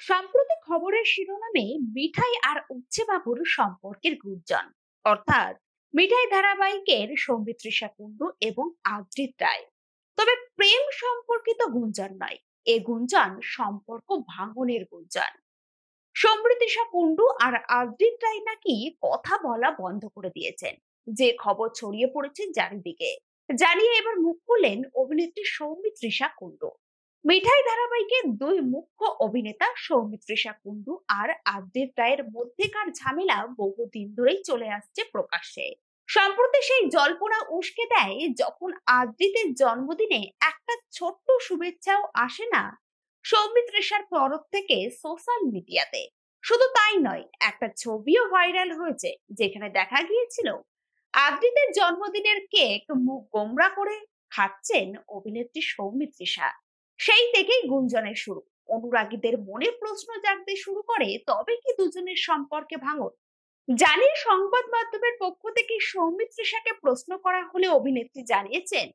সাম্প্রতিক খবরের শিরোনামে মিঠাই আর উচ্ছে বাবুর সম্পর্কের গুঞ্জন। অর্থাৎ মিঠাই ধারাবাহিকের সৌমিত্রিষা কুণ্ডু এবং আদ্রিত রায়। তবে প্রেম সম্পর্কিত গুঞ্জন নয়, এ গুঞ্জন সম্পর্ক ভাঙনের গুঞ্জন। সমৃদ্ধিশা কুণ্ডু আর আদ্রিত রায় নাকি কথা বলা বন্ধ করে দিয়েছেন। যে খবর ছড়িয়ে পড়েছে চারিদিকে। জানিয়ে এবার মুখ খুললেন অভিনেত্রী সৌমিত্রিষা কুণ্ডু। মিঠাই ধারাবাহিকের দুই মুখ্য অভিনেতা সৌমিত্রিষা কুণ্ডু আর আদ্রিত রায়ের মধ্যেকার ঝামেলা বহুদিন ধরেই চলে আসছে প্রকাশ্যে। সম্প্রতি সেই জল্পনা উস্কে দেয়, যখন আদ্রিতের জন্মদিনে একটা ছোট্ট শুভেচ্ছাও আসে না সৌমিত্রিষার তরফ থেকে সোশ্যাল মিডিয়াতে। শুধু তাই নয়, একটা ছবিও ভাইরাল হয়েছে, যেখানে দেখা গিয়েছিল আদ্রিতের জন্মদিনের কেক মুখ গোমরা করে খাচ্ছেন অভিনেত্রী সৌমিত্রিষা সেই থেকেই গুঞ্জনের শুরু। অনুরাগীদের মনে প্রশ্ন জাগতে শুরু করে, তবে কি দুজনের সম্পর্কে ভাঙন? জানিয়ে সংবাদ মাধ্যমের পক্ষ থেকে সৌমিত্রিষাকে প্রশ্ন করা হলে অভিনেত্রী জানিয়েছেন,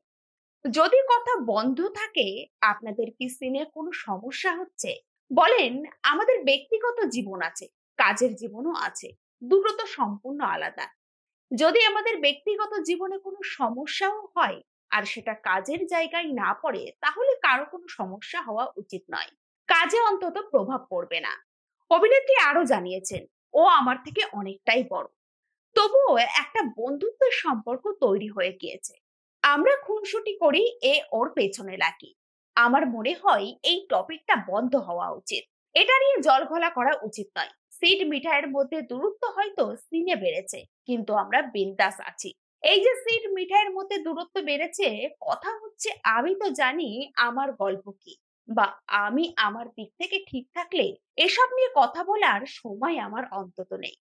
যদি কথা বন্ধ থাকে, আপনাদের কি সিনে কোনো সমস্যা হচ্ছে? বলেন, আমাদের ব্যক্তিগত জীবন আছে, কাজের জীবনও আছে দুটো তো সম্পূর্ণ আলাদা। যদি আমাদের ব্যক্তিগত জীবনে কোনো সমস্যাও হয় আর সেটা কাজের জায়গায় না পড়ে তাহলে কারও কোনো সমস্যা হওয়া উচিত নয়। কাজে অন্তত প্রভাব পড়বে না। অভিনেত্রী আরও জানিয়েছেন, ও আমার থেকে অনেকটাই বড়। তবুও একটা বন্ধুত্বের সম্পর্ক তৈরি হয়ে গিয়েছে। আমরা খুনসুটি করি, এ ওর পেছনে লাগি। আমার মনে হয় এই টপিকটা বন্ধ হওয়া উচিত। এটা নিয়ে জল ঘোলা করা উচিত নয়। সিট মিঠাইয়ের মধ্যে দূরত্ব হয়তো সিনে বেড়েছে, কিন্তু আমরা বিন্দাস আছি। এই যে সিট মিঠাইয়ের মধ্যে দূরত্ব বেড়েছে, কথা হচ্ছে আমি তো জানি আমার গল্প কি বা আমি আমার দিক থেকে ঠিক থাকলে এসব নিয়ে কথা বলার সময় আমার অন্তত নেই।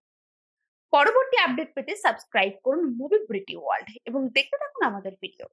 পরবর্তী আপডেট পেতে সাবস্ক্রাইব করুন মুভি ব্রিটি ওয়ার্ল্ড এবং দেখতে থাকুন আমাদের ভিডিও।